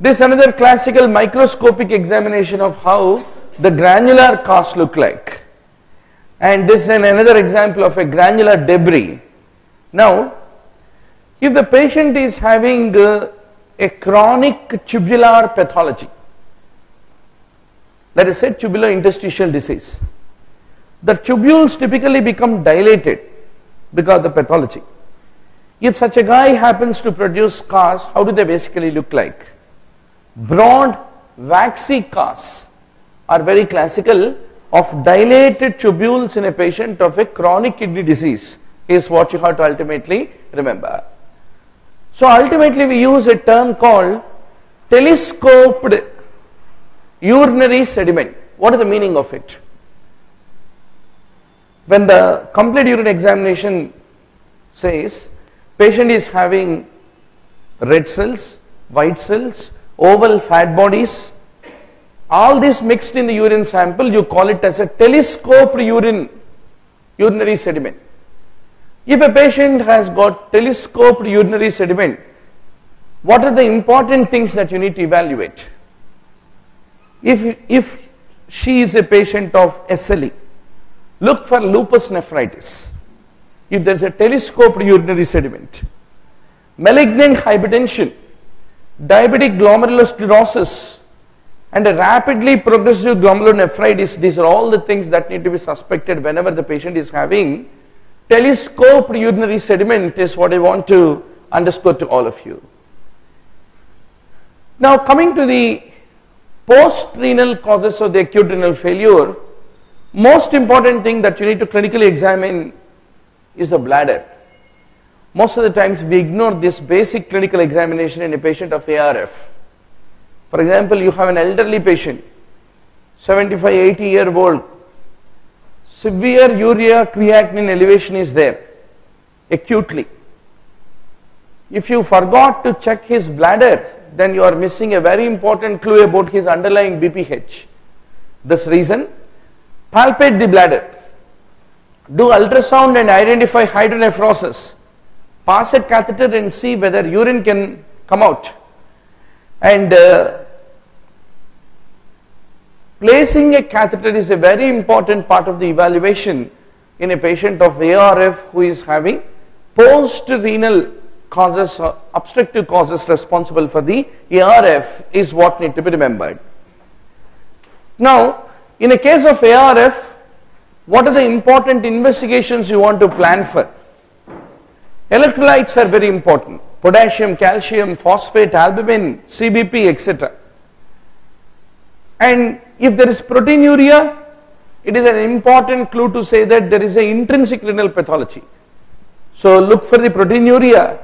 This is another classical microscopic examination of how the granular cast look like. And this is an another example of a granular debris. Now, if the patient is having uh, a chronic tubular pathology, that is say tubular interstitial disease, the tubules typically become dilated because of the pathology. If such a guy happens to produce casts, how do they basically look like? Broad, waxy casts are very classical of dilated tubules in a patient of a chronic kidney disease is what you have to ultimately remember. So ultimately we use a term called telescoped urinary sediment. What is the meaning of it? When the complete urine examination says patient is having red cells, white cells, oval fat bodies, all this mixed in the urine sample, you call it as a telescoped urine, urinary sediment. If a patient has got telescoped urinary sediment, what are the important things that you need to evaluate? If, if she is a patient of SLE, look for lupus nephritis. If there is a telescoped urinary sediment, malignant hypertension, diabetic glomerulosclerosis, and a rapidly progressive glomerulonephritis, these are all the things that need to be suspected whenever the patient is having telescoped urinary sediment is what I want to underscore to all of you. Now coming to the post-renal causes of the acute renal failure, most important thing that you need to clinically examine is the bladder. Most of the times we ignore this basic clinical examination in a patient of ARF. For example, you have an elderly patient, 75, 80 year old, severe urea creatinine elevation is there acutely. If you forgot to check his bladder, then you are missing a very important clue about his underlying BPH. This reason, palpate the bladder, do ultrasound and identify hydronephrosis, pass a catheter and see whether urine can come out. And uh, placing a catheter is a very important part of the evaluation in a patient of ARF who is having post-renal causes, uh, obstructive causes responsible for the ARF is what need to be remembered. Now, in a case of ARF, what are the important investigations you want to plan for? Electrolytes are very important. Potassium, calcium, phosphate, albumin, CBP, etc. And if there is proteinuria, it is an important clue to say that there is an intrinsic renal pathology. So look for the proteinuria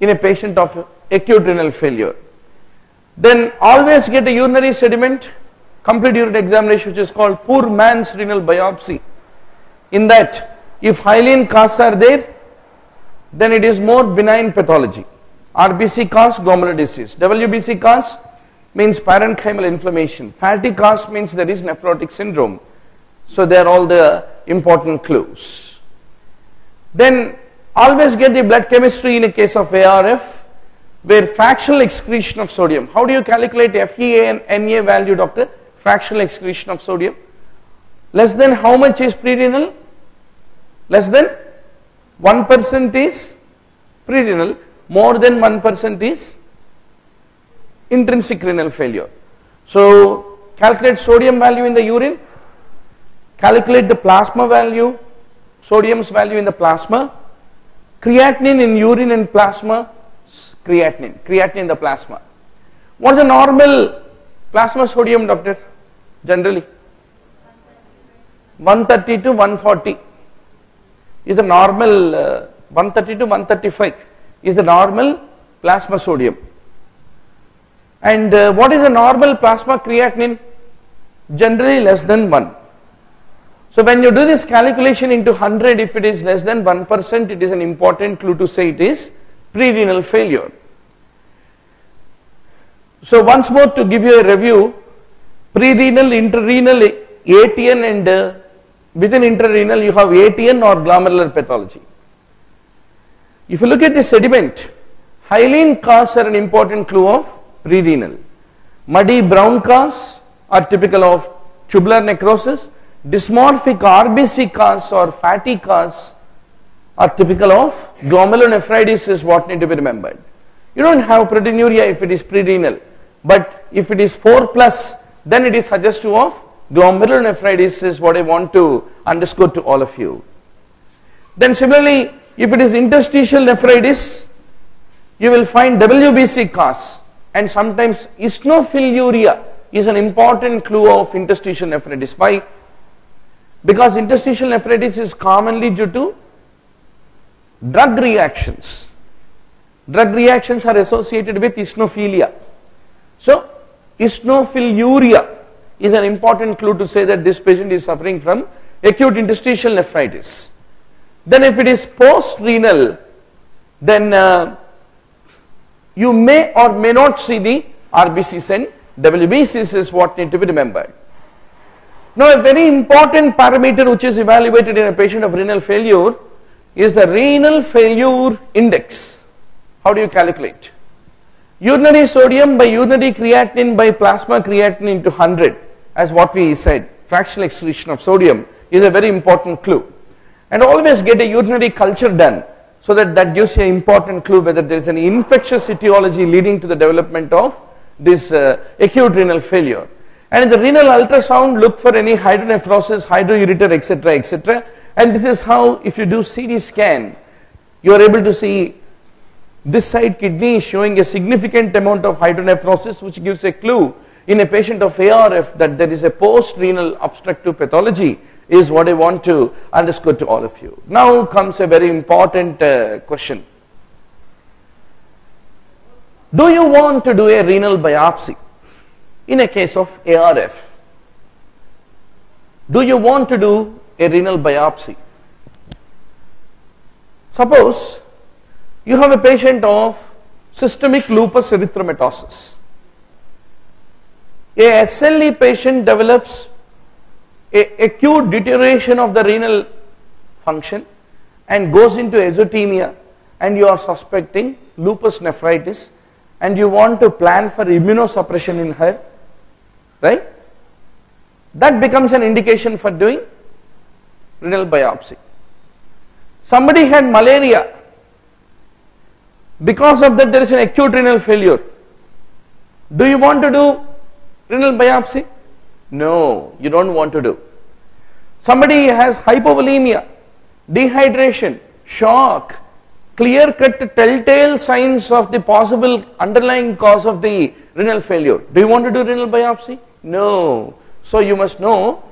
in a patient of acute renal failure. Then always get a urinary sediment, complete urine examination which is called poor man's renal biopsy. In that, if hyaline casts are there, then it is more benign pathology. RBC casts glomerular disease. WBC casts means parenchymal inflammation. Fatty casts means there is nephrotic syndrome. So they are all the important clues. Then always get the blood chemistry in a case of ARF where fractional excretion of sodium. How do you calculate FEA and NA value doctor? Fractional excretion of sodium. Less than how much is prerenal? Less than 1% is prerenal, more than 1% is intrinsic renal failure. So calculate sodium value in the urine, calculate the plasma value, sodium's value in the plasma, creatinine in urine and plasma, creatinine, creatinine in the plasma. What is the normal plasma sodium doctor generally? 130 to 140 is the normal uh, 130 to 135 is the normal plasma sodium. And uh, what is the normal plasma creatinine? Generally less than 1. So when you do this calculation into 100, if it is less than 1%, it is an important clue to say it is pre-renal failure. So once more to give you a review, pre-renal, intrarenal, ATN and uh, within intrarenal you have ATN or glomerular pathology. If you look at the sediment, hyaline casts are an important clue of pre-renal. Muddy brown casts are typical of tubular necrosis. Dysmorphic RBC casts or fatty casts are typical of glomerulonephritis is what need to be remembered. You don't have proteinuria if it is pre-renal, but if it is 4 plus, then it is suggestive of glomerulonephritis is what I want to underscore to all of you. Then similarly, if it is interstitial nephritis, you will find WBC casts and sometimes eosinophiliuria is an important clue of interstitial nephritis. Why? Because interstitial nephritis is commonly due to drug reactions. Drug reactions are associated with eosinophilia. So, eosinophiliuria is an important clue to say that this patient is suffering from acute interstitial nephritis. Then if it is post-renal, then uh, you may or may not see the RBCs and WBCs is what need to be remembered. Now a very important parameter which is evaluated in a patient of renal failure is the renal failure index. How do you calculate? Urinary sodium by urinary creatinine by plasma creatinine into 100 as what we said fractional excretion of sodium is a very important clue. And always get a urinary culture done so that that gives you an important clue whether there is an infectious etiology leading to the development of this uh, acute renal failure. And in the renal ultrasound look for any hydronephrosis hydroureter etc etc and this is how if you do CT scan you are able to see this side kidney showing a significant amount of hydronephrosis which gives a clue in a patient of ARF that there is a post-renal obstructive pathology is what I want to underscore to all of you. Now comes a very important uh, question. Do you want to do a renal biopsy in a case of ARF? Do you want to do a renal biopsy? Suppose you have a patient of systemic lupus erythematosus. A SLE patient develops a acute deterioration of the renal function and goes into azotemia and you are suspecting lupus nephritis and you want to plan for immunosuppression in her, right? That becomes an indication for doing renal biopsy. Somebody had malaria. Because of that there is an acute renal failure. Do you want to do renal biopsy? No, you don't want to do. Somebody has hypovolemia, dehydration, shock, clear cut telltale signs of the possible underlying cause of the renal failure. Do you want to do renal biopsy? No. So you must know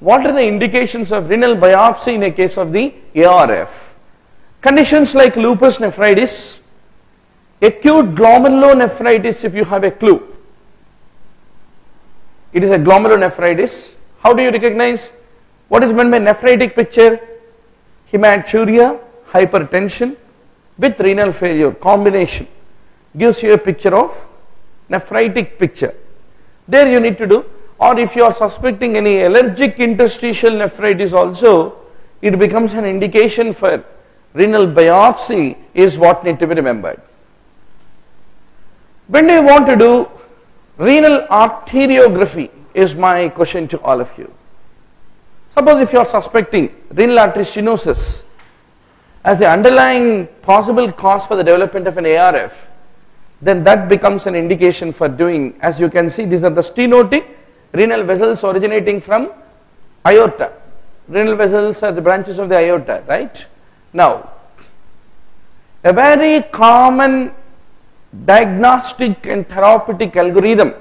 what are the indications of renal biopsy in a case of the ARF. Conditions like lupus nephritis, acute glomerulonephritis if you have a clue. It is a glomerulonephritis. How do you recognize? What is meant by nephritic picture? Hematuria, hypertension with renal failure combination gives you a picture of nephritic picture. There you need to do or if you are suspecting any allergic interstitial nephritis also it becomes an indication for renal biopsy is what need to be remembered. When do you want to do renal arteriography is my question to all of you. Suppose if you are suspecting renal artery stenosis as the underlying possible cause for the development of an ARF, then that becomes an indication for doing, as you can see, these are the stenotic renal vessels originating from aorta. Renal vessels are the branches of the aorta, right? Now, a very common diagnostic and therapeutic algorithm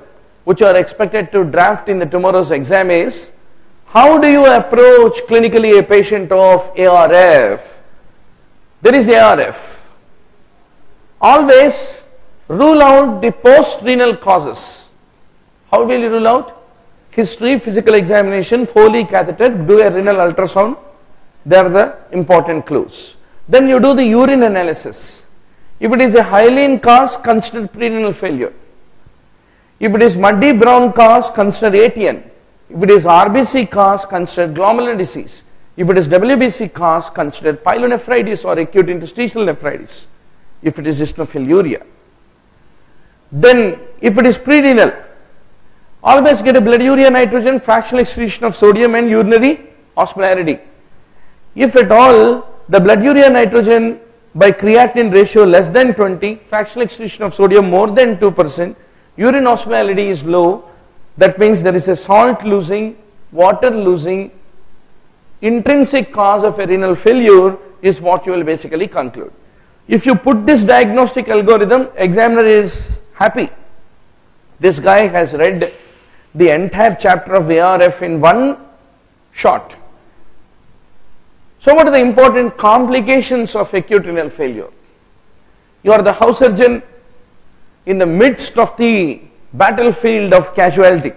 which are expected to draft in the tomorrow's exam is how do you approach clinically a patient of ARF? There is ARF. Always rule out the post-renal causes. How will you rule out? History, physical examination, Foley catheter, do a renal ultrasound. They are the important clues. Then you do the urine analysis. If it is a hyaline cast, consider prerenal failure. If it is muddy brown cast, consider ATN. If it is RBC cast, consider glomerular disease. If it is WBC cast, consider pyelonephritis or acute interstitial nephritis. If it is eosinophiliuria. Then if it is prerenal, always get a blood urea nitrogen, fractional excretion of sodium and urinary osmolarity. If at all the blood urea nitrogen by creatinine ratio less than 20, fractional excretion of sodium more than 2%, urine osmolality is low, that means there is a salt losing, water losing, intrinsic cause of a renal failure is what you will basically conclude. If you put this diagnostic algorithm, examiner is happy. This guy has read the entire chapter of ARF in one shot. So what are the important complications of acute renal failure? You are the house surgeon in the midst of the battlefield of casualty.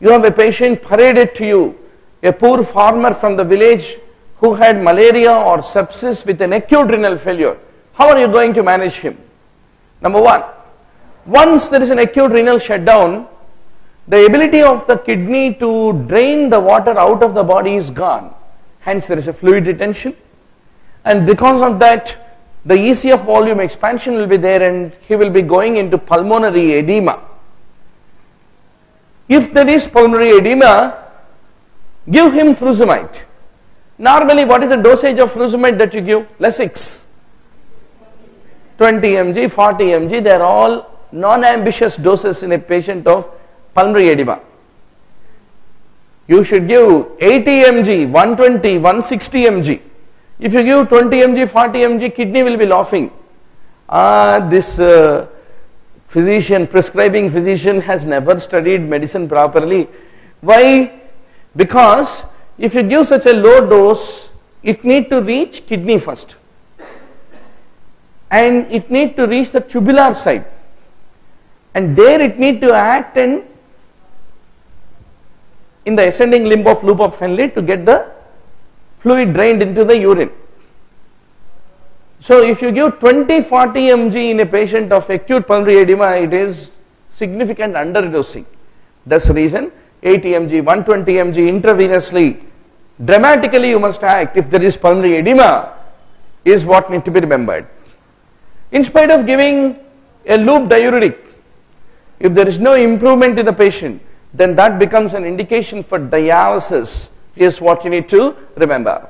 You have a patient paraded to you, a poor farmer from the village who had malaria or sepsis with an acute renal failure. How are you going to manage him? Number one, once there is an acute renal shutdown, the ability of the kidney to drain the water out of the body is gone. Hence there is a fluid retention. And because of that, the ECF volume expansion will be there and he will be going into pulmonary edema. If there is pulmonary edema, give him furosemide. Normally, what is the dosage of furosemide that you give? Lasix. 20 mg, 40 mg, they are all non-ambitious doses in a patient of pulmonary edema. You should give 80 mg, 120, 160 mg. If you give 20 mg, 40 mg, kidney will be laughing. Ah, this uh, physician, prescribing physician has never studied medicine properly. Why? Because if you give such a low dose, it need to reach kidney first. And it need to reach the tubular side. And there it need to act and in the ascending limb of loop of Henle to get the fluid drained into the urine. So if you give 20 40 mg in a patient of acute pulmonary edema it is significant underdosing. That's the reason 80 mg 120 mg intravenously dramatically you must act if there is pulmonary edema is what need to be remembered. In spite of giving a loop diuretic if there is no improvement in the patient then that becomes an indication for dialysis is what you need to remember.